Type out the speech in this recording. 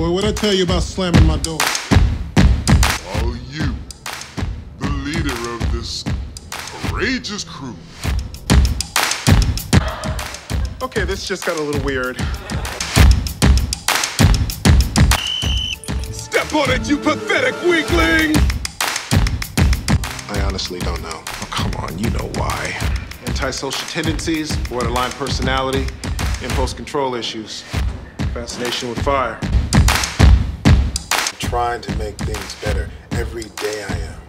Boy, what'd I tell you about slamming my door? Are you the leader of this courageous crew? Okay, this just got a little weird. Step on it, you pathetic weakling! I honestly don't know. Oh, come on, you know why. Antisocial tendencies, borderline personality, impulse control issues, fascination with fire. Trying to make things better. Every day I am.